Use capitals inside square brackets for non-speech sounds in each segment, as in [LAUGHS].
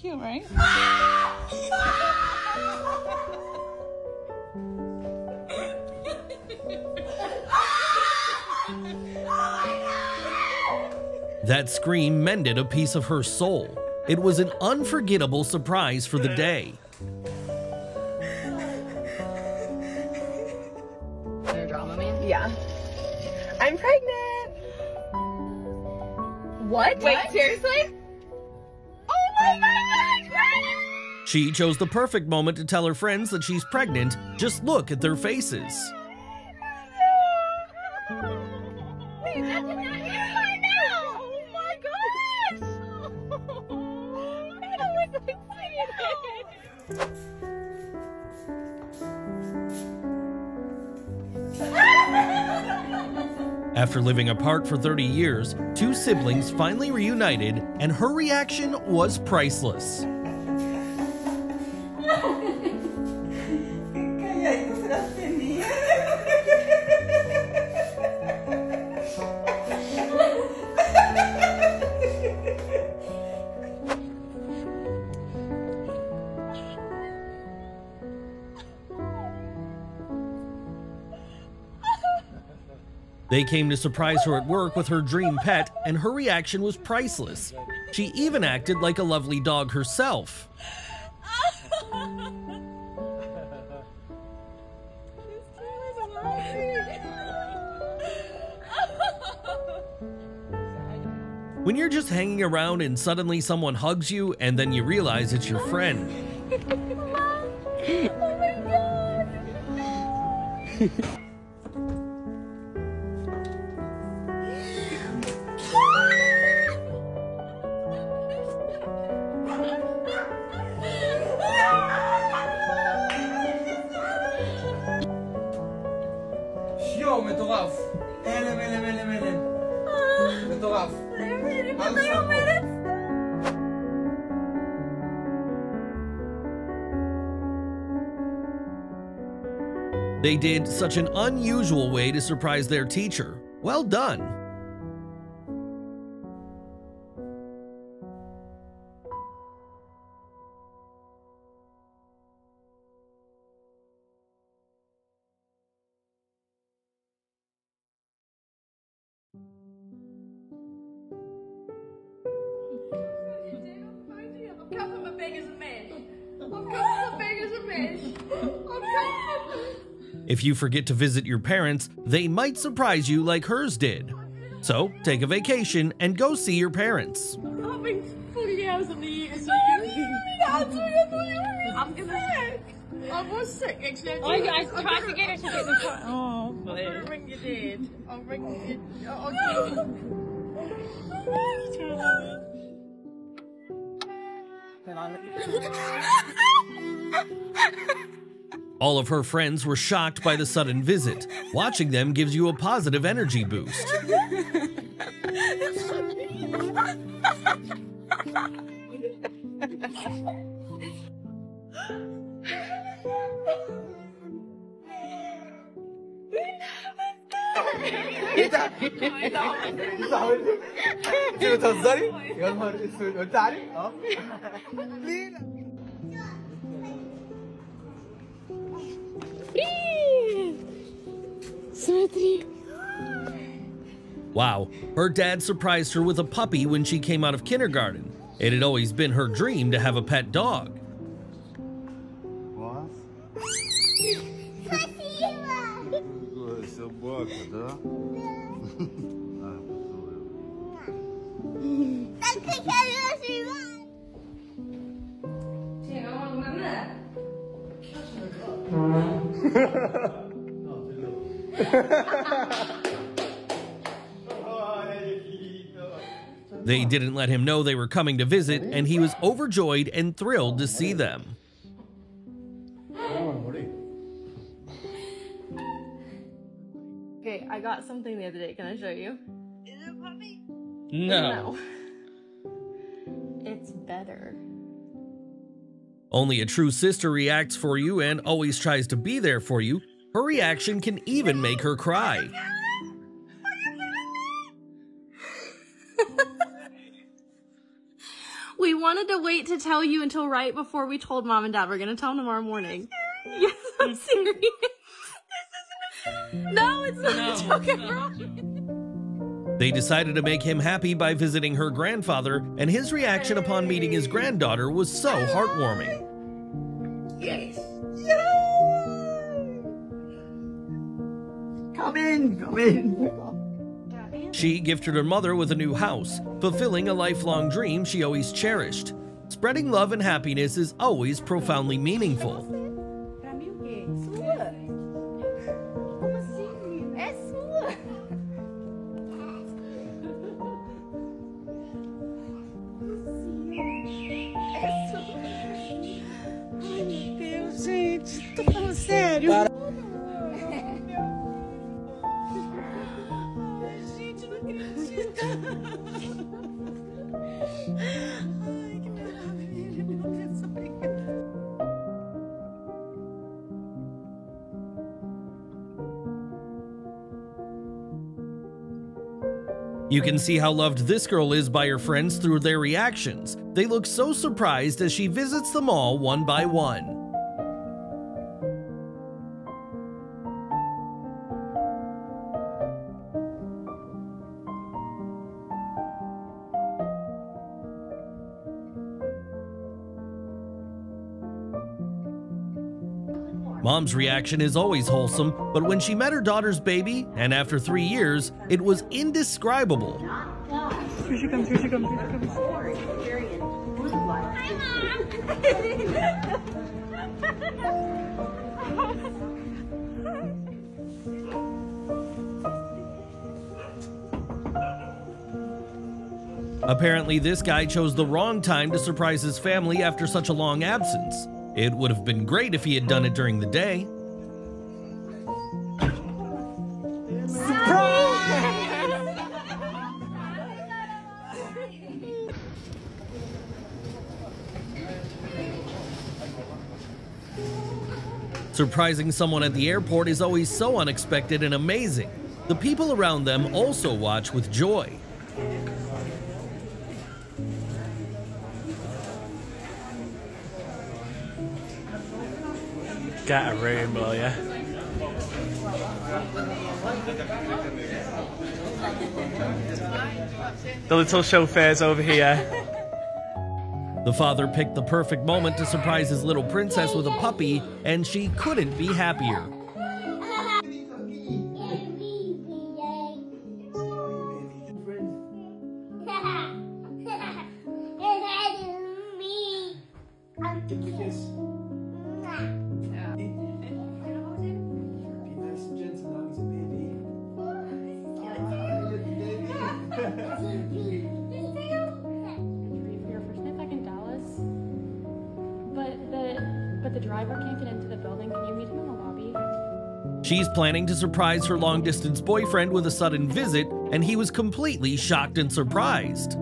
Cute, right? That scream mended a piece of her soul. It was an unforgettable surprise for the day. Your drama man? Yeah. I'm pregnant. What? Wait, seriously? Oh my god, I'm pregnant! She chose the perfect moment to tell her friends that she's pregnant. Just look at their faces. After living apart for 30 years, two siblings finally reunited, and her reaction was priceless. They came to surprise her at work with her dream pet, and her reaction was priceless. She even acted like a lovely dog herself. When you're just hanging around and suddenly someone hugs you, and then you realize it's your friend. [LAUGHS] oh מטורף. הלם, הלם, הלם, הלם. מטורף. They did such an unusual way to surprise their teacher. Well done. I'm. I'm. I'm. If you forget to visit your parents, they might surprise you like hers did. So take a vacation and go see your parents. I've been 40 hours on the year, so I'm gonna. I was sick actually. I, I to get her to get the car. Oh, I'll bless. ring your dad. I'll ring your. I'll get [LAUGHS] All of her friends were shocked by the sudden visit. Watching them gives you a positive energy boost. [LAUGHS] ايه ده؟ لسه هقول لك انت بتهزري؟ يا نهار اسود قلت علي؟ اه ليه لا؟ Wow, her dad surprised her with a puppy when she came out of kindergarten. It had always been her dream to have a pet dog. Was? Собака, да? [LAUGHS] А, They didn't let him know they were coming to visit, and he was overjoyed and thrilled to see them. Okay, I got something the other day. Can I show you? Is it a puppy? No. [LAUGHS] It's better. Only a true sister reacts for you and always tries to be there for you. Her reaction can even make her cry. We wanted to wait to tell you until right before we told mom and dad we're gonna tell them tomorrow morning. [LAUGHS] Yes, I'm serious. No, it's not a joke. I promise. They decided to make him happy by visiting her grandfather, and his reaction upon meeting his granddaughter was so heartwarming. Yes. Yay! Come in, come in. She gifted her mother with a new house, fulfilling a lifelong dream she always cherished. Spreading love and happiness is always profoundly meaningful. Sério. Obrigada. You can see how loved this girl is by her friends through their reactions. They look so surprised as she visits them all one by one. Mom's reaction is always wholesome, but when she met her daughter's baby, and after three years, it was indescribable. Here she comes, here she comes, here she comes. Apparently, this guy chose the wrong time to surprise his family after such a long absence. It would have been great if he had done it during the day. Surprising someone at the airport is always so unexpected and amazing. The people around them also watch with joy. Get a room, will ya? The little chauffeur's over here. The father picked the perfect moment to surprise his little princess with a puppy, and she couldn't be happier. But the driver can't get into the building. Can you meet him in the lobby? She's planning to surprise her long distance boyfriend with a sudden visit, and he was completely shocked and surprised.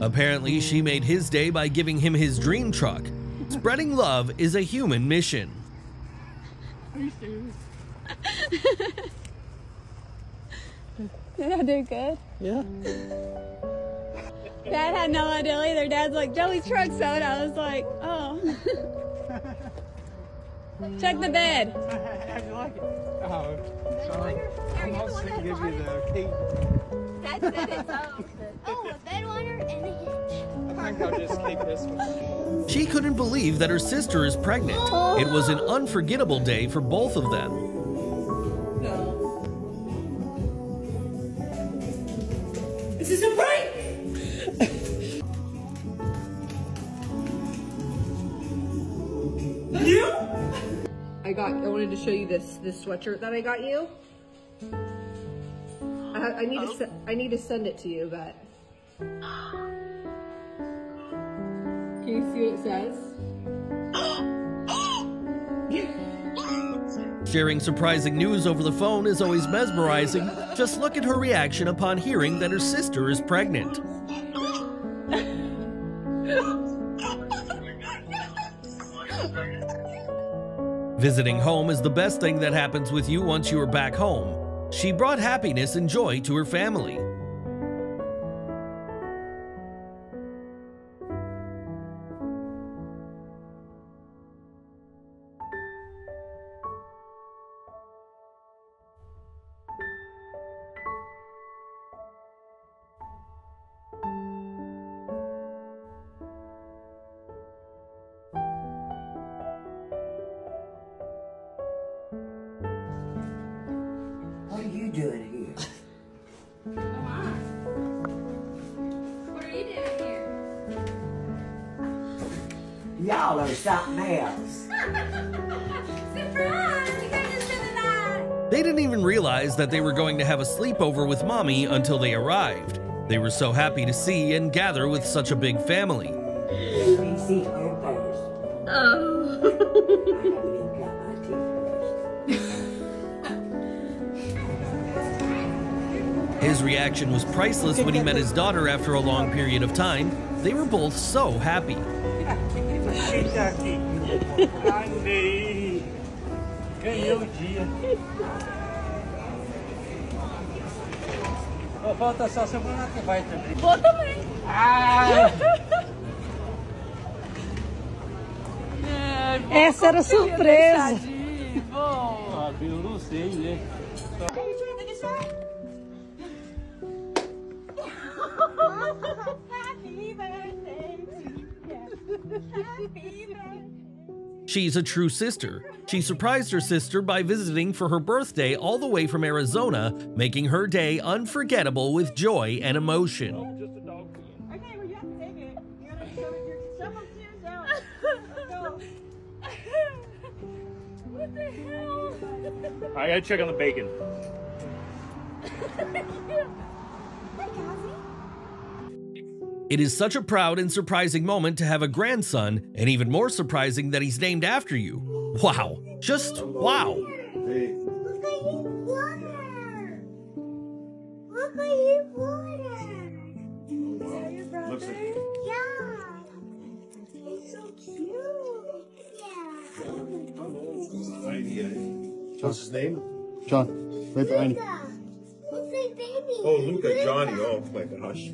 Apparently, she made his day by giving him his dream truck. [LAUGHS] Spreading love is a human mission. Did I do good? Yeah. Dad had no idea either. Dad's like, Joey's truck soda. I was like, oh. [LAUGHS] Check the bed. [LAUGHS] How'd you like it? Oh, sorry. I'm also gonna give you the key. She couldn't believe that her sister is pregnant. It was an unforgettable day for both of them. This is a break! you? I got, I wanted to show you this, this sweatshirt that I got you. I, I need oh. to set, I need to send it to you, but. Can you see what it says? Sharing surprising news over the phone is always mesmerizing. Just look at her reaction upon hearing that her sister is pregnant. Visiting home is the best thing that happens with you once you are back home. She brought happiness and joy to her family. Y'all are something else. Surprise! You guys just did that! They didn't even realize that they were going to have a sleepover with mommy until they arrived. They were so happy to see and gather with such a big family. Let me see her first. Oh. I haven't even got my toothbrush. His reaction was priceless when he met his daughter after a long period of time. They were both so happy. [LAUGHS] Ganhei. Ganhei o dia. Só falta só semana que vai também. Vou também. Ah! Essa era surpresa. Ah, eu não sei, né? Happy She's a true sister. She surprised her sister by visiting for her birthday all the way from Arizona, making her day unforgettable with joy and emotion. Oh, okay, well, you have to take it. You gotta shove it your shove them tears down. Go. what the hell? I gotta check on the bacon. [LAUGHS] [LAUGHS] It is such a proud and surprising moment to have a grandson, and even more surprising that he's named after you. Wow. Just wow. Look, I need water. Look, I need water. Is that your brother? Looks like- Yeah. He's so cute. Yeah. What's his name? John, right behind you. Luca. Looks like baby. Oh, Luca Johnny. Oh my gosh.